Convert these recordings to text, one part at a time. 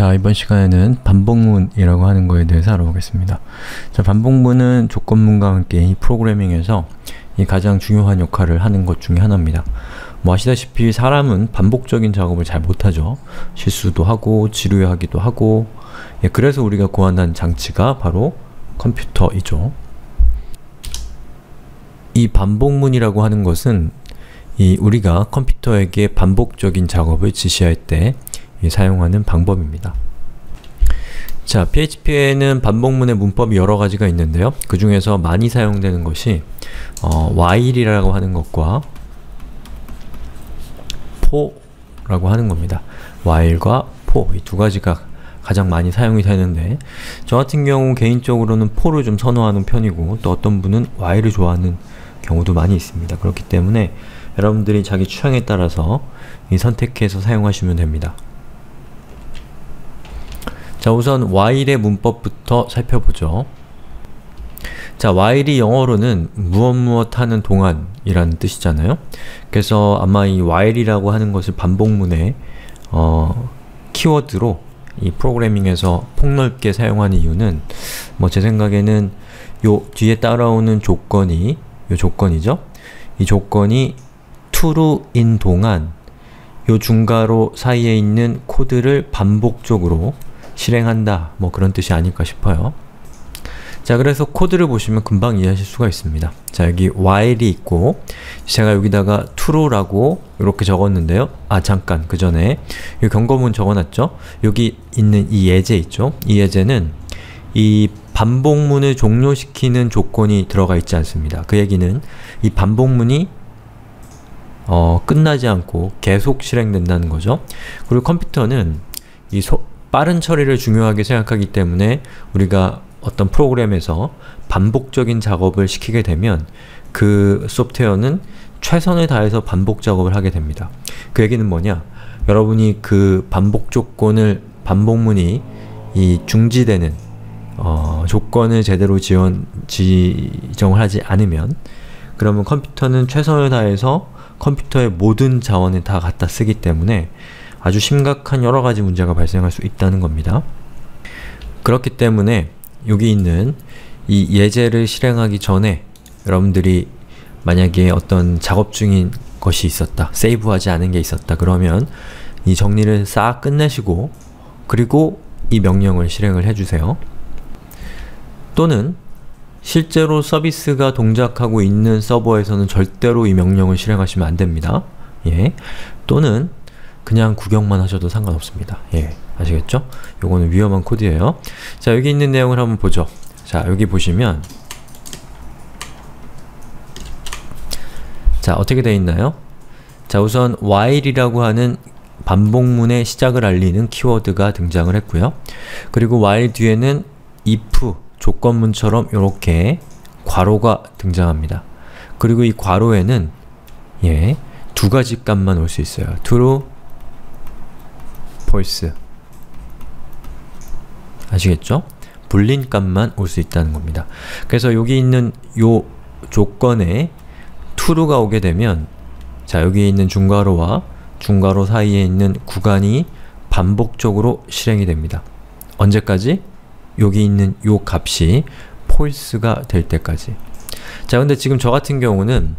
자, 이번 시간에는 반복문이라고 하는 거에 대해서 알아보겠습니다. 자, 반복문은 조건문과 함께 이 프로그래밍에서 이 가장 중요한 역할을 하는 것 중에 하나입니다. 뭐 아시다시피 사람은 반복적인 작업을 잘 못하죠. 실수도 하고 지루해하기도 하고 예, 그래서 우리가 구한다는 장치가 바로 컴퓨터이죠. 이 반복문이라고 하는 것은 이 우리가 컴퓨터에게 반복적인 작업을 지시할 때 사용하는 방법입니다. 자, PHP에는 반복문의 문법이 여러 가지가 있는데요. 그 중에서 많이 사용되는 것이 어, while이라고 하는 것과 for라고 하는 겁니다. while과 for 이 두 가지가 가장 많이 사용이 되는데 저 같은 경우 개인적으로는 for를 좀 선호하는 편이고 또 어떤 분은 while을 좋아하는 경우도 많이 있습니다. 그렇기 때문에 여러분들이 자기 취향에 따라서 선택해서 사용하시면 됩니다. 자 우선 while의 문법부터 살펴보죠. 자, while이 영어로는 무엇 무엇 하는 동안 이라는 뜻이잖아요. 그래서 아마 이 while이라고 하는 것을 반복문에 어, 키워드로 이 프로그래밍에서 폭넓게 사용하는 이유는 뭐 제 생각에는 요 뒤에 따라오는 조건이 요 조건이죠. 이 조건이 true인 동안 요 중괄호 사이에 있는 코드를 반복적으로 실행한다 뭐 그런 뜻이 아닐까 싶어요. 자 그래서 코드를 보시면 금방 이해하실 수가 있습니다. 자 여기 while이 있고 제가 여기다가 true라고 이렇게 적었는데요. 아 잠깐 그 전에 이 경고문 적어놨죠? 여기 있는 이 예제 있죠? 이 예제는 이 반복문을 종료시키는 조건이 들어가 있지 않습니다. 그 얘기는 이 반복문이 어, 끝나지 않고 계속 실행된다는 거죠. 그리고 컴퓨터는 이 소, 빠른 처리를 중요하게 생각하기 때문에 우리가 어떤 프로그램에서 반복적인 작업을 시키게 되면 그 소프트웨어는 최선을 다해서 반복 작업을 하게 됩니다. 그 얘기는 뭐냐? 여러분이 그 반복 조건을 반복문이 이 중지되는 어, 조건을 제대로 지원, 지정을 하지 않으면 그러면 컴퓨터는 최선을 다해서 컴퓨터의 모든 자원을 다 갖다 쓰기 때문에 아주 심각한 여러 가지 문제가 발생할 수 있다는 겁니다. 그렇기 때문에 여기 있는 이 예제를 실행하기 전에 여러분들이 만약에 어떤 작업 중인 것이 있었다, 세이브하지 않은 게 있었다 그러면 이 정리를 싹 끝내시고 그리고 이 명령을 실행을 해주세요. 또는 실제로 서비스가 동작하고 있는 서버에서는 절대로 이 명령을 실행하시면 안됩니다. 예. 또는 그냥 구경만 하셔도 상관없습니다. 예, 아시겠죠? 요거는 위험한 코드예요. 자, 여기 있는 내용을 한번 보죠. 자, 여기 보시면 자, 어떻게 되어 있나요? 자, 우선 while이라고 하는 반복문의 시작을 알리는 키워드가 등장을 했고요. 그리고 while 뒤에는 if, 조건문처럼 이렇게 괄호가 등장합니다. 그리고 이 괄호에는 예, 두 가지 값만 올 수 있어요. true, false 아시겠죠? 불린 값만 올 수 있다는 겁니다. 그래서 여기 있는 요 조건에 true가 오게 되면 자 여기 있는 중괄호와 중괄호 사이에 있는 구간이 반복적으로 실행이 됩니다. 언제까지? 여기 있는 요 값이 false가 될 때까지. 자 근데 지금 저 같은 경우는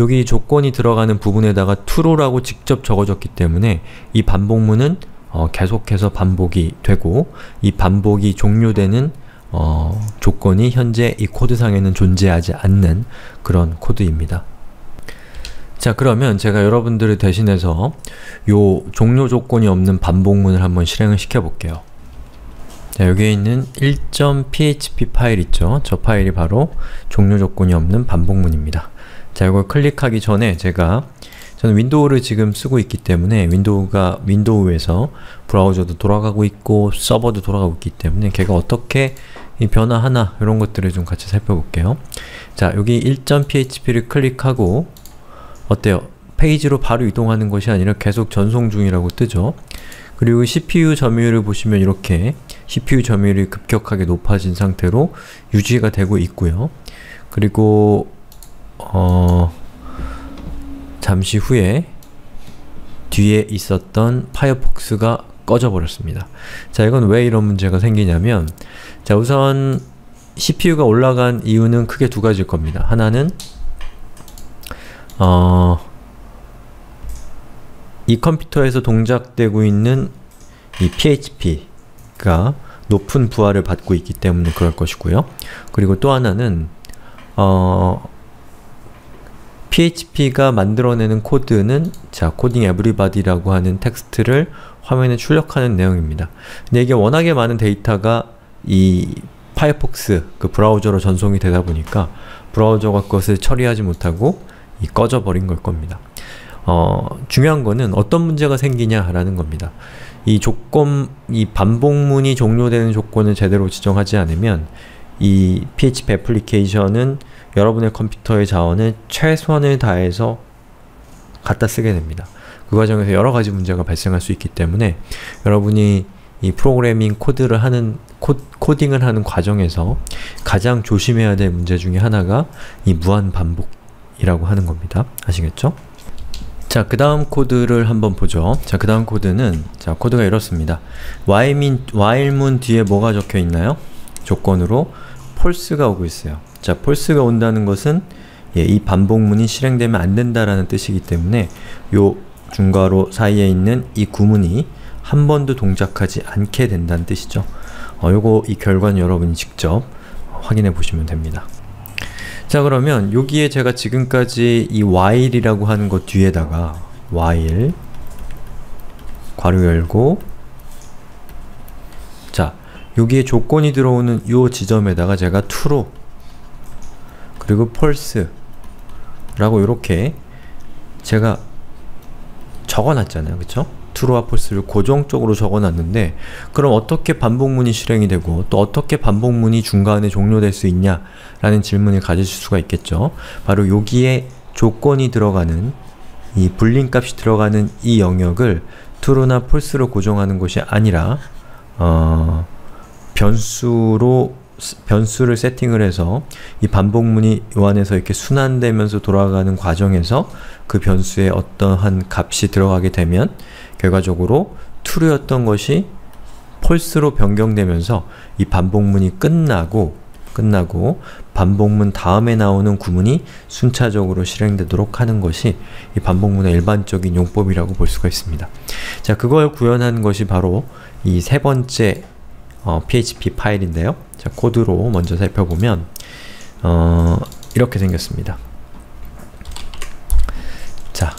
여기 조건이 들어가는 부분에다가 true라고 직접 적어줬기 때문에 이 반복문은 어, 계속해서 반복이 되고 이 반복이 종료되는 어, 조건이 현재 이 코드상에는 존재하지 않는 그런 코드입니다. 자 그러면 제가 여러분들을 대신해서 요 종료 조건이 없는 반복문을 한번 실행을 시켜볼게요. 자, 여기에 있는 1.php 파일 있죠? 저 파일이 바로 종료 조건이 없는 반복문입니다. 자, 이걸 클릭하기 전에 제가 저는 윈도우를 지금 쓰고 있기 때문에 윈도우가 윈도우에서 브라우저도 돌아가고 있고 서버도 돌아가고 있기 때문에 걔가 어떻게 변화 하나 이런 것들을 좀 같이 살펴볼게요. 자 여기 1.php를 클릭하고 어때요? 페이지로 바로 이동하는 것이 아니라 계속 전송 중이라고 뜨죠. 그리고 CPU 점유율을 보시면 이렇게 CPU 점유율이 급격하게 높아진 상태로 유지가 되고 있고요. 그리고 어... 잠시 후에 뒤에 있었던 파이어폭스가 꺼져 버렸습니다. 자, 이건 왜 이런 문제가 생기냐면 자, 우선 CPU가 올라간 이유는 크게 두 가지일 겁니다. 하나는 어, 이 컴퓨터에서 동작되고 있는 이 PHP가 높은 부하를 받고 있기 때문에 그럴 것이고요. 그리고 또 하나는 어, PHP가 만들어내는 코드는 자, coding everybody라고 하는 텍스트를 화면에 출력하는 내용입니다. 근데 이게 워낙에 많은 데이터가 이 파이어폭스 그 브라우저로 전송이 되다 보니까 브라우저가 그것을 처리하지 못하고 이 꺼져 버린 걸 겁니다. 어, 중요한 거는 어떤 문제가 생기냐라는 겁니다. 이 조건, 이 반복문이 종료되는 조건을 제대로 지정하지 않으면 이 PHP 애플리케이션은 여러분의 컴퓨터의 자원을 최선을 다해서 갖다 쓰게 됩니다. 그 과정에서 여러 가지 문제가 발생할 수 있기 때문에 여러분이 이 프로그래밍 코드를 하는 코, 코딩을 하는 과정에서 가장 조심해야 될 문제 중에 하나가 이 무한 반복이라고 하는 겁니다. 아시겠죠? 자, 그 다음 코드를 한번 보죠. 자, 그 다음 코드는 자, 코드가 이렇습니다. while문, while문 뒤에 뭐가 적혀 있나요? 조건으로 false가 오고 있어요. 자, false가 온다는 것은 예, 이 반복문이 실행되면 안 된다라는 뜻이기 때문에 요 중괄호 사이에 있는 이 구문이 한 번도 동작하지 않게 된다는 뜻이죠. 어, 요거 이 결과는 여러분이 직접 확인해 보시면 됩니다. 자 그러면 여기에 제가 지금까지 이 while이라고 하는 것 뒤에다가 while 괄호 열고 자 여기에 조건이 들어오는 요 지점에다가 제가 true 그리고 false 라고 이렇게 제가 적어놨잖아요. 그쵸? true와 false를 고정적으로 적어놨는데 그럼 어떻게 반복문이 실행이 되고 또 어떻게 반복문이 중간에 종료될 수 있냐 라는 질문을 가지실 수가 있겠죠. 바로 여기에 조건이 들어가는 이 불린 값이 들어가는 이 영역을 true나 false로 고정하는 것이 아니라 어, 변수로 변수를 세팅을 해서 이 반복문이 요 안에서 이렇게 순환되면서 돌아가는 과정에서 그 변수에 어떠한 값이 들어가게 되면 결과적으로 true였던 것이 false로 변경되면서 이 반복문이 끝나고 끝나고 반복문 다음에 나오는 구문이 순차적으로 실행되도록 하는 것이 이 반복문의 일반적인 용법이라고 볼 수가 있습니다. 자, 그걸 구현한 것이 바로 이 세 번째 어, PHP 파일인데요. 자, 코드로 먼저 살펴보면 어, 이렇게 생겼습니다. 자,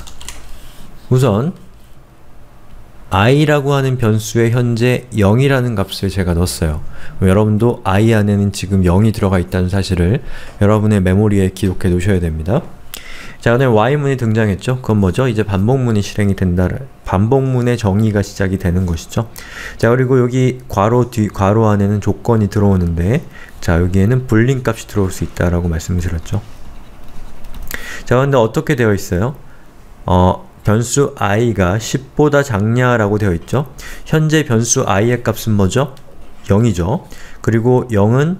우선 i라고 하는 변수에 현재 0이라는 값을 제가 넣었어요. 여러분도 i 안에는 지금 0이 들어가 있다는 사실을 여러분의 메모리에 기록해 놓으셔야 됩니다. 자, 오늘 y문이 등장했죠? 그건 뭐죠? 이제 반복문이 실행이 된다. 반복문의 정의가 시작이 되는 것이죠. 자, 그리고 여기 괄호 뒤, 괄호 안에는 조건이 들어오는데 자, 여기에는 불린 값이 들어올 수 있다라고 말씀드렸죠. 자, 근데 어떻게 되어 있어요? 어, 변수 i가 10보다 작냐라고 되어 있죠. 현재 변수 i의 값은 뭐죠? 0이죠. 그리고 0은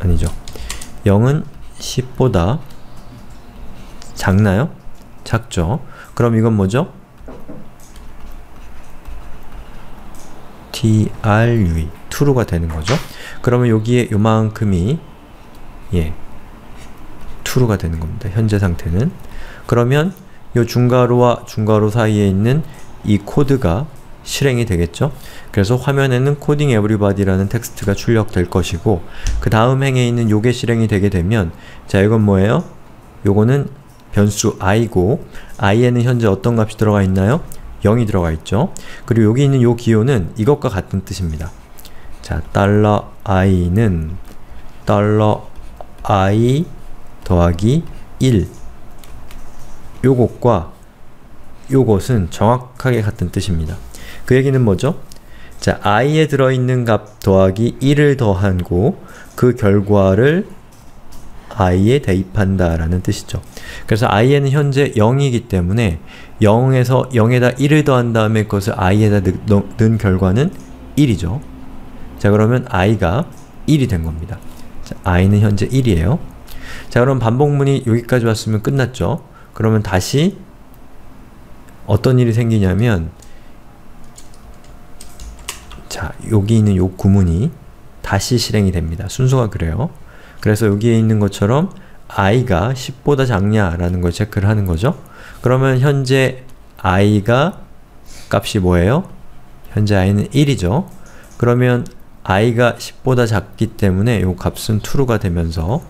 아니죠. 0은 10보다 작나요? 작죠. 그럼 이건 뭐죠? true, true가 되는 거죠. 그러면 여기에 요만큼이 예, true가 되는 겁니다. 현재 상태는. 그러면 이 중괄호와 중괄호 사이에 있는 이 코드가 실행이 되겠죠? 그래서 화면에는 coding everybody라는 텍스트가 출력될 것이고 그 다음 행에 있는 요게 실행이 되게 되면 자 이건 뭐예요? 요거는 변수 i고 i에는 현재 어떤 값이 들어가 있나요? 0이 들어가 있죠. 그리고 여기 있는 요 기호는 이것과 같은 뜻입니다. 자, 달러 $i는 달러 $i 더하기 1 요것과 요것은 정확하게 같은 뜻입니다. 그 얘기는 뭐죠? 자, i에 들어있는 값 더하기 1을 더하고 그 결과를 i에 대입한다 라는 뜻이죠. 그래서 i에는 현재 0이기 때문에 0에서 0에다 1을 더한 다음에 그것을 i에다 넣, 는 결과는 1이죠. 자 그러면 i가 1이 된 겁니다. 자, i는 현재 1이에요. 자 그럼 반복문이 여기까지 왔으면 끝났죠. 그러면 다시 어떤 일이 생기냐면 자, 여기 있는 요 구문이 다시 실행이 됩니다. 순서가 그래요. 그래서 여기에 있는 것처럼 i가 10보다 작냐라는 걸 체크를 하는 거죠. 그러면 현재 i가 값이 뭐예요? 현재 i는 1이죠. 그러면 i가 10보다 작기 때문에 요 값은 true가 되면서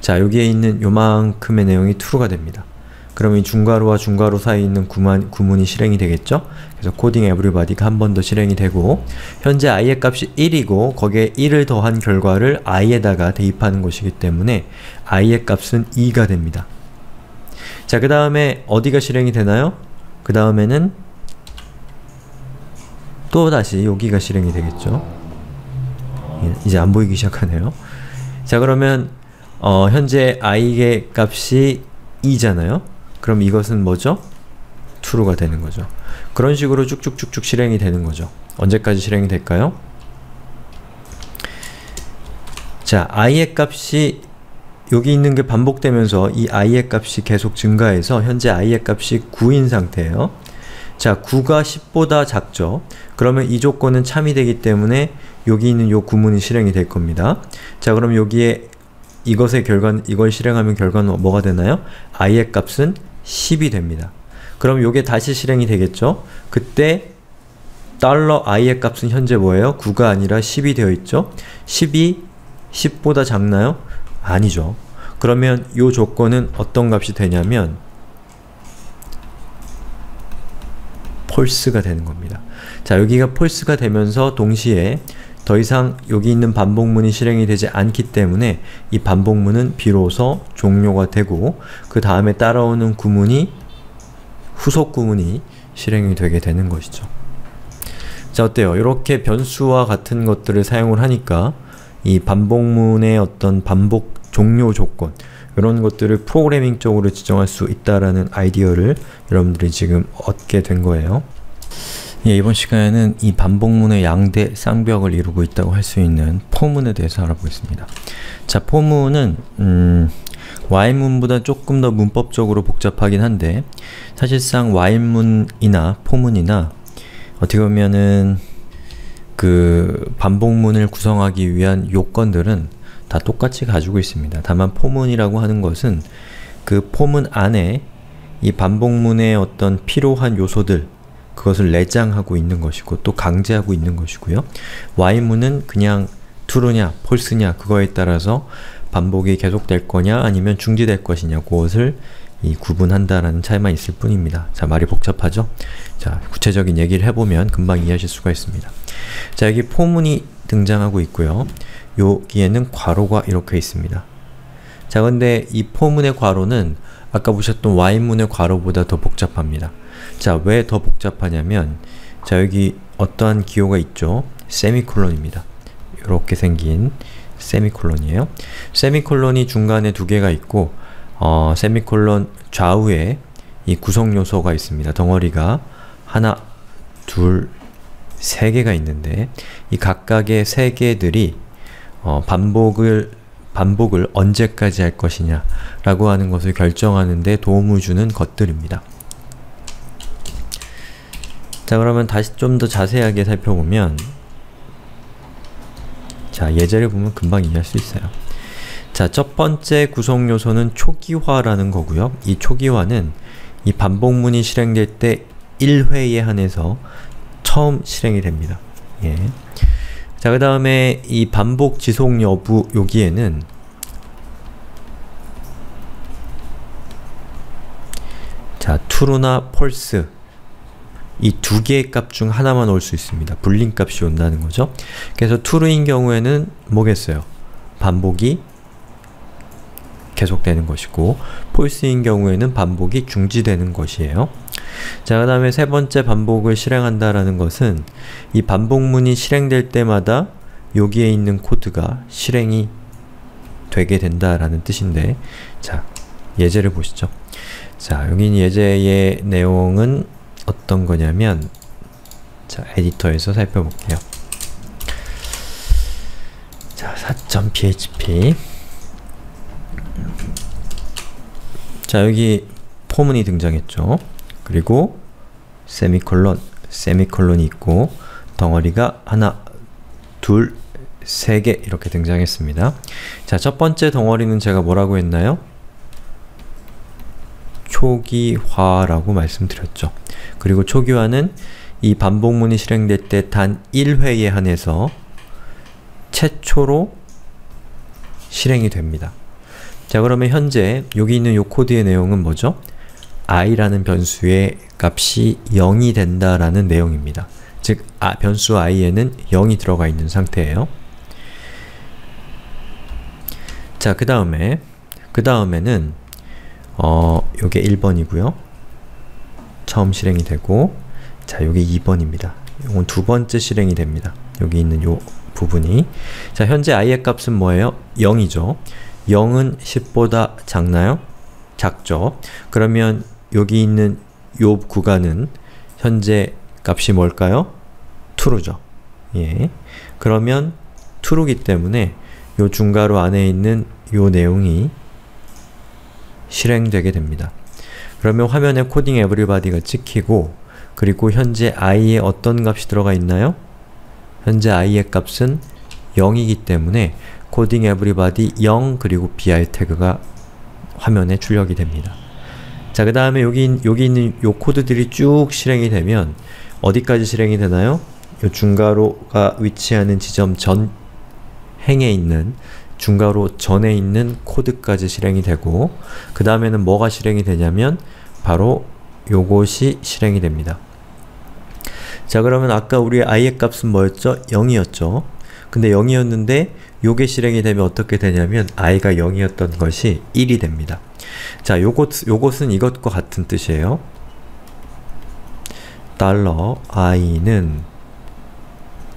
자 여기에 있는 요만큼의 내용이 true가 됩니다. 그러면 이 중괄호와 중괄호 사이에 있는 구만, 구문이 실행이 되겠죠? 그래서 coding everybody가 한 번 더 실행이 되고 현재 i의 값이 1이고 거기에 1을 더한 결과를 i에다가 대입하는 것이기 때문에 i의 값은 2가 됩니다. 자, 그 다음에 어디가 실행이 되나요? 그 다음에는 또 다시 여기가 실행이 되겠죠? 예, 이제 안 보이기 시작하네요. 자, 그러면 어, 현재 i의 값이 2잖아요? 그럼 이것은 뭐죠? true가 되는 거죠. 그런 식으로 쭉쭉쭉쭉 실행이 되는 거죠. 언제까지 실행이 될까요? 자, i의 값이 여기 있는 게 반복되면서 이 i의 값이 계속 증가해서 현재 i의 값이 9인 상태예요. 자, 9가 10보다 작죠? 그러면 이 조건은 참이 되기 때문에 여기 있는 요 구문이 실행이 될 겁니다. 자, 그럼 여기에 이것의 결과는, 이걸 실행하면 결과는 뭐가 되나요? i의 값은 10이 됩니다. 그럼 요게 다시 실행이 되겠죠? 그때 달러 i의 값은 현재 뭐예요? 9가 아니라 10이 되어 있죠? 10이 10보다 작나요? 아니죠. 그러면 요 조건은 어떤 값이 되냐면 폴스가 되는 겁니다. 자, 여기가 폴스가 되면서 동시에 더 이상 여기 있는 반복문이 실행이 되지 않기 때문에 이 반복문은 비로소 종료가 되고 그 다음에 따라오는 구문이 후속 구문이 실행이 되게 되는 것이죠. 자 어때요? 이렇게 변수와 같은 것들을 사용을 하니까 이 반복문의 어떤 반복 종료 조건 이런 것들을 프로그래밍적으로 지정할 수 있다라는 아이디어를 여러분들이 지금 얻게 된 거예요. 예, 이번 시간에는 이 반복문의 양대 쌍벽을 이루고 있다고 할 수 있는 포문에 대해서 알아보겠습니다. 자, 포문은 음, while문보다 조금 더 문법적으로 복잡하긴 한데 사실상 while문이나 포문이나 어떻게 보면은 그 반복문을 구성하기 위한 요건들은 다 똑같이 가지고 있습니다. 다만 포문이라고 하는 것은 그 포문 안에 이 반복문의 어떤 필요한 요소들 그것을 내장하고 있는 것이고 또 강제하고 있는 것이고요. Y문은 그냥 true냐, false냐 그거에 따라서 반복이 계속될 거냐 아니면 중지될 것이냐 그것을 이 구분한다라는 차이만 있을 뿐입니다. 자, 말이 복잡하죠? 자, 구체적인 얘기를 해보면 금방 이해하실 수가 있습니다. 자, 여기 포문이 등장하고 있고요. 여기에는 괄호가 이렇게 있습니다. 자, 근데 이 포문의 괄호는 아까 보셨던 Y문의 괄호보다 더 복잡합니다. 자, 왜 더 복잡하냐면 자, 여기 어떠한 기호가 있죠? 세미콜론입니다. 이렇게 생긴 세미콜론이에요. 세미콜론이 중간에 두 개가 있고 어, 세미콜론 좌우에 이 구성 요소가 있습니다. 덩어리가 하나, 둘, 세 개가 있는데 이 각각의 세 개들이 어, 반복을 반복을 언제까지 할 것이냐 라고 하는 것을 결정하는 데 도움을 주는 것들입니다. 자 그러면 다시 좀 더 자세하게 살펴보면 자 예제를 보면 금방 이해할 수 있어요. 자, 첫 번째 구성 요소는 초기화라는 거고요. 이 초기화는 이 반복문이 실행될 때 1회에 한해서 처음 실행이 됩니다. 예. 자, 그 다음에 이 반복 지속 여부 여기에는 자, true나 false 이 두 개의 값 중 하나만 올 수 있습니다. 불린 값이 온다는 거죠. 그래서 true인 경우에는 뭐겠어요? 반복이 계속되는 것이고 false인 경우에는 반복이 중지되는 것이에요. 자, 그 다음에 세 번째 반복을 실행한다라는 것은 이 반복문이 실행될 때마다 여기에 있는 코드가 실행이 되게 된다라는 뜻인데 자, 예제를 보시죠. 자, 여기 예제의 내용은 어떤 거냐면 자, 에디터에서 살펴볼게요. 자, 4.php 자, 여기 포문이 등장했죠. 그리고 세미콜론, 세미콜론이 있고 덩어리가 하나, 둘, 세 개 이렇게 등장했습니다. 자, 첫 번째 덩어리는 제가 뭐라고 했나요? 초기화라고 말씀드렸죠. 그리고 초기화는 이 반복문이 실행될 때 단 1회에 한해서 최초로 실행이 됩니다. 자 그러면 현재 여기 있는 요 코드의 내용은 뭐죠? i라는 변수의 값이 0이 된다라는 내용입니다. 즉 아, 변수 i에는 0이 들어가 있는 상태예요. 자, 그 다음에 그 다음에는 어, 요게 1번이고요. 처음 실행이 되고 자, 요게 2번입니다. 요건 두 번째 실행이 됩니다. 여기 있는 요 부분이 자, 현재 i의 값은 뭐예요? 0이죠. 0은 10보다 작나요? 작죠. 그러면 여기 있는 요 구간은 현재 값이 뭘까요? true죠. 예. 그러면 true기 때문에 요 중괄호 안에 있는 요 내용이 실행되게 됩니다. 그러면 화면에 coding everybody가 찍히고 그리고 현재 i에 어떤 값이 들어가 있나요? 현재 i의 값은 0이기 때문에 coding everybody 0 그리고 BR 태그가 화면에 출력이 됩니다. 자, 그 다음에 여기, 여기 있는 요 코드들이 쭉 실행이 되면 어디까지 실행이 되나요? 요 중괄호가 위치하는 지점 전 행에 있는 중괄호 전에 있는 코드까지 실행이 되고 그 다음에는 뭐가 실행이 되냐면 바로 요것이 실행이 됩니다. 자 그러면 아까 우리 i의 값은 뭐였죠? 0이었죠. 근데 0이었는데 요게 실행이 되면 어떻게 되냐면 i가 0이었던 것이 1이 됩니다. 자, 요것, 요것은 이것과 같은 뜻이에요. 달러 i는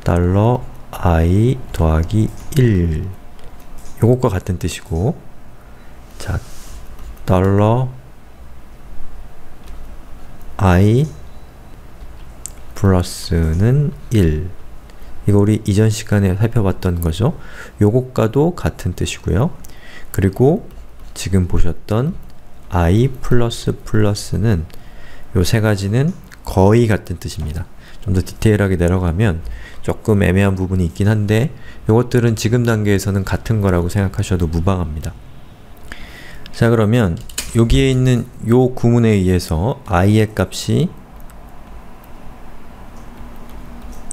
달러 i 더하기 1 요것과 같은 뜻이고 자, 달러 i 플러스는 1 이거 우리 이전 시간에 살펴봤던 거죠. 요것과도 같은 뜻이고요. 그리고 지금 보셨던 i 플러스 플러스는 요 세 가지는 거의 같은 뜻입니다. 좀 더 디테일하게 내려가면 조금 애매한 부분이 있긴 한데 요것들은 지금 단계에서는 같은 거라고 생각하셔도 무방합니다. 자 그러면 여기에 있는 요 구문에 의해서 i의 값이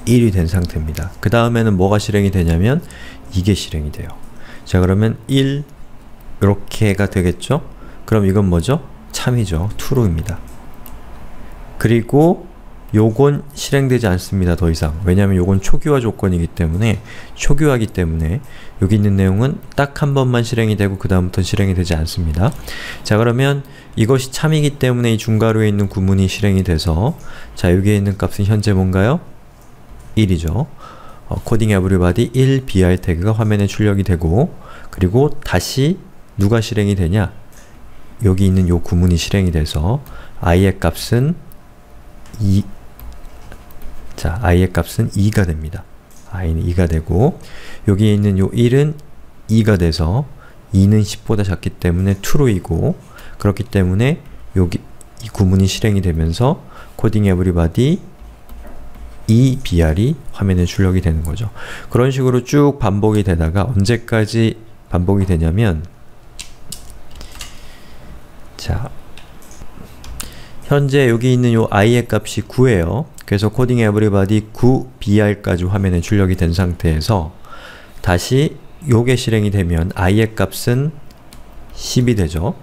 1이 된 상태입니다. 그 다음에는 뭐가 실행이 되냐면 이게 실행이 돼요. 자 그러면 1 이렇게가 되겠죠? 그럼 이건 뭐죠? 참이죠. true입니다. 그리고 요건 실행되지 않습니다. 더 이상. 왜냐하면 요건 초기화 조건이기 때문에 초기화이기 때문에 여기 있는 내용은 딱 한 번만 실행이 되고 그 다음부터 실행이 되지 않습니다. 자 그러면 이것이 참이기 때문에 이 중괄호에 있는 구문이 실행이 돼서 자 여기에 있는 값은 현재 뭔가요? 1이죠. 어, 코딩 에브리바디 1 BR 태그가 화면에 출력이 되고 그리고 다시 누가 실행이 되냐? 여기 있는 요 구문이 실행이 돼서 i의 값은 2 자, i의 값은 2가 됩니다. i는 2가 되고 여기에 있는 요 1은 2가 돼서 2는 10보다 작기 때문에 true이고 그렇기 때문에 여기 이 구문이 실행이 되면서 coding everybody 이 BR이 화면에 출력이 되는 거죠. 그런 식으로 쭉 반복이 되다가 언제까지 반복이 되냐면 자 현재 여기 있는 요 i의 값이 9예요. 그래서 coding everybody 9 br까지 화면에 출력이 된 상태에서 다시 요게 실행이 되면 i의 값은 10이 되죠.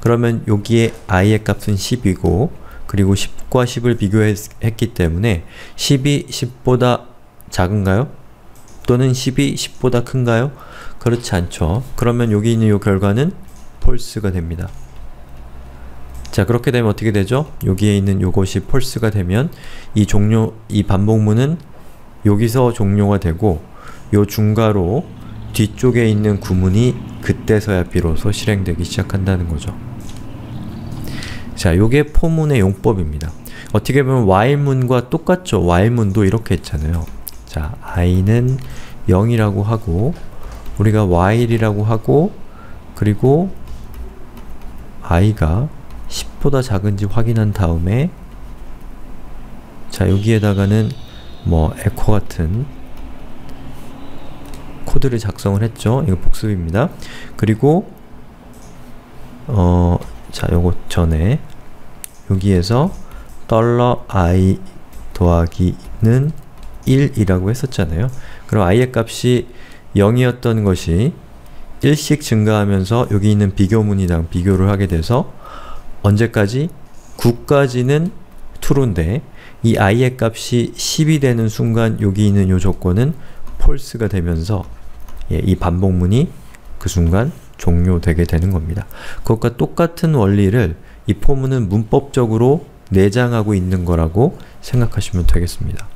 그러면 여기에 i의 값은 10이고 그리고 10과 10을 비교했기 때문에 10이 10보다 작은가요? 또는 10이 10보다 큰가요? 그렇지 않죠. 그러면 여기 있는 이 결과는 폴스가 됩니다. 자 그렇게 되면 어떻게 되죠? 여기에 있는 요것이 폴스가 되면 이 종료, 이 반복문은 여기서 종료가 되고 요 중괄호 뒤쪽에 있는 구문이 그때서야 비로소 실행되기 시작한다는 거죠. 자, 요게 포문의 용법입니다. 어떻게 보면 while문과 똑같죠. while문도 이렇게 했잖아요. 자, i는 0이라고 하고 우리가 while이라고 하고 그리고 i가 10보다 작은지 확인한 다음에 자, 여기에다가는 뭐 echo 같은 코드를 작성을 했죠. 이거 복습입니다. 그리고 어, 자, 요거 전에 여기에서 $i 더하기는 1이라고 했었잖아요. 그럼 i의 값이 0이었던 것이 1씩 증가하면서 여기 있는 비교문이랑 비교를 하게 돼서 언제까지? 9까지는 true인데 이 i의 값이 10이 되는 순간 여기 있는 이 조건은 false가 되면서 예, 이 반복문이 그 순간 종료되게 되는 겁니다. 그것과 똑같은 원리를 이 포문은 문법적으로 내장하고 있는 거라고 생각하시면 되겠습니다.